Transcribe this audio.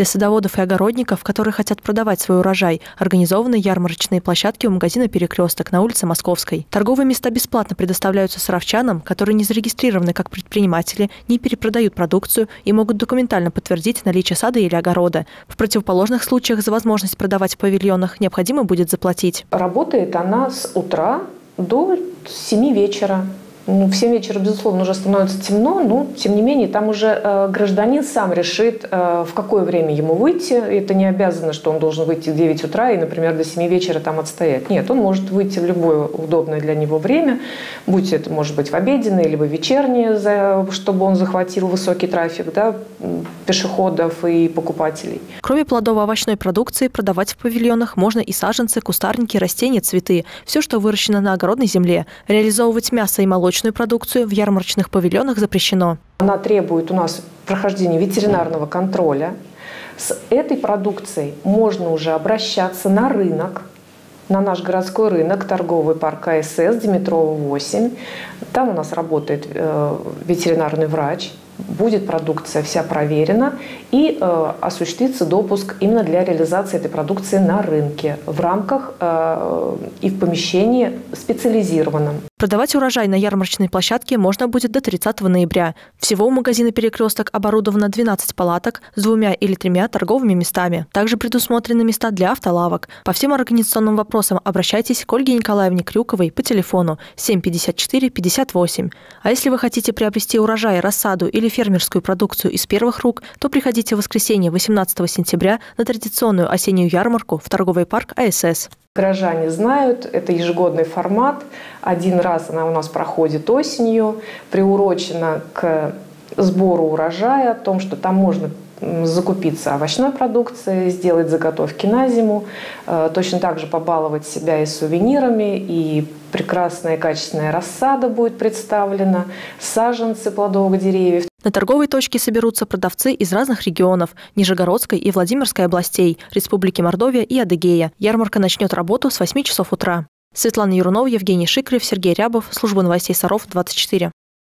Для садоводов и огородников, которые хотят продавать свой урожай, организованы ярмарочные площадки у магазина «Перекресток» на улице Московской. Торговые места бесплатно предоставляются саровчанам, которые не зарегистрированы как предприниматели, не перепродают продукцию и могут документально подтвердить наличие сада или огорода. В противоположных случаях за возможность продавать в павильонах необходимо будет заплатить. Работает она с утра до 7 вечера. Ну, в 7 вечера, безусловно, уже становится темно, но, тем не менее, там уже э, гражданин сам решит, э, в какое время ему выйти. Это не обязано, что он должен выйти в 9 утра и, например, до 7 вечера там отстоять. Нет, он может выйти в любое удобное для него время, будь это, может быть, в обеденное, либо вечернее, за, чтобы он захватил высокий трафик да, пешеходов и покупателей. Кроме плодово-овощной продукции, продавать в павильонах можно и саженцы, кустарники, растения, цветы. Все, что выращено на огородной земле. Реализовывать мясо и молочные молочную продукцию в ярмарочных павильонах запрещено. Она требует у нас прохождения ветеринарного контроля. С этой продукцией можно уже обращаться на рынок, на наш городской рынок, торговый парк АСС, Димитрова 8. Там у нас работает э, ветеринарный врач, будет продукция вся проверена и э, осуществится допуск именно для реализации этой продукции на рынке в рамках э, и в помещении специализированном. Продавать урожай на ярмарочной площадке можно будет до 30 ноября. Всего у магазина «Перекресток» оборудовано 12 палаток с двумя или тремя торговыми местами. Также предусмотрены места для автолавок. По всем организационным вопросам обращайтесь к Ольге Николаевне Крюковой по телефону 754 58. А если вы хотите приобрести урожай, рассаду или фермерскую продукцию из первых рук, то приходите в воскресенье 18 сентября на традиционную осеннюю ярмарку в торговый парк АСС. Горожане знают, это ежегодный формат. Один раз она у нас проходит осенью, приурочена к сбору урожая, о том, что там можно закупиться овощной продукцией, сделать заготовки на зиму, э, точно так же побаловать себя и сувенирами, и прекрасная качественная рассада будет представлена, саженцы плодовых деревьев. На торговой точке соберутся продавцы из разных регионов – Нижегородской и Владимирской областей, Республики Мордовия и Адыгея. Ярмарка начнет работу с 8 часов утра. Светлана Юрунова, Евгений Шикрев, Сергей Рябов, Служба новостей Саров, 24.